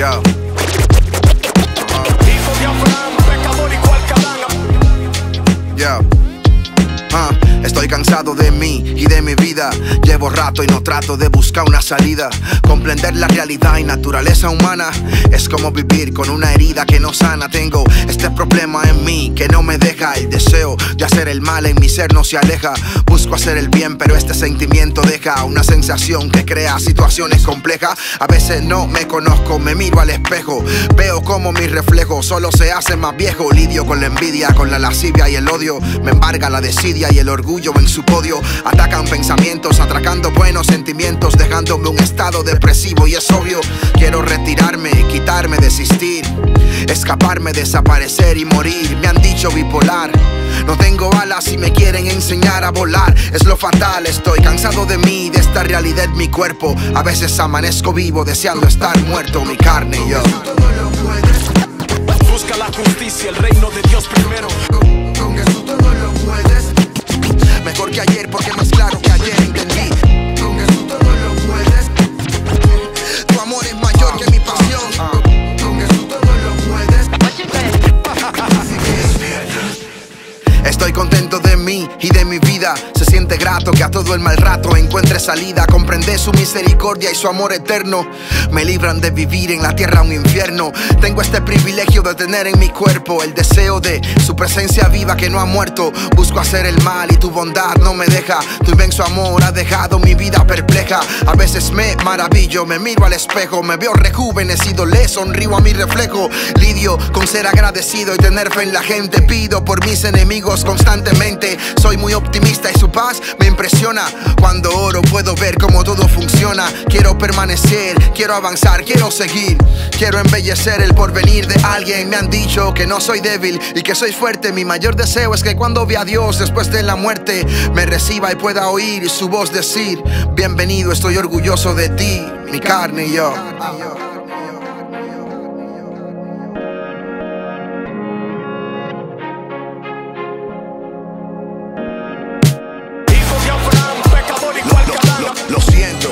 Yo. Vida. Llevo rato y no trato de buscar una salida. Comprender la realidad y naturaleza humana es como vivir con una herida que no sana. Tengo este problema en mí que no me deja. El deseo de hacer el mal en mi ser no se aleja. Busco hacer el bien, pero este sentimiento deja una sensación que crea situaciones complejas. A veces no me conozco, me miro al espejo. Veo como mi reflejo solo se hace más viejo. Lidio con la envidia, con la lascivia y el odio. Me embarga la desidia y el orgullo en su podio. Atacan pensamientos, atracando buenos sentimientos, dejándome un estado depresivo. Y es obvio, quiero retirarme, quitarme, desistir. Escaparme, desaparecer y morir. Me han dicho bipolar. No tengo alas y me quieren enseñar a volar. Es lo fatal, estoy cansado de mí, de esta realidad mi cuerpo. A veces amanezco vivo, deseando estar muerto, mi carne y yo. Busca la justicia, el reino de Dios primero. Se siente grato que a todo el mal rato encuentre salida. Comprende su misericordia y su amor eterno. Me libran de vivir en la tierra un infierno. Tengo este privilegio de tener en mi cuerpo el deseo de su presencia viva que no ha muerto. Busco hacer el mal y tu bondad no me deja. Tu inmenso amor ha dejado mi vida perpleja. A veces me maravillo, me miro al espejo, me veo rejuvenecido, le sonrío a mi reflejo. Lidio con ser agradecido y tener fe en la gente. Pido por mis enemigos constantemente. Soy muy optimista paz me impresiona. Cuando oro puedo ver cómo todo funciona. Quiero permanecer, quiero avanzar, quiero seguir. Quiero embellecer el porvenir de alguien. Me han dicho que no soy débil y que soy fuerte. Mi mayor deseo es que cuando vea a Dios después de la muerte, me reciba y pueda oír su voz decir: Bienvenido, estoy orgulloso de ti, mi carne y yo. Lo siento,